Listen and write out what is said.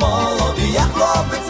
молодий, як хлопець.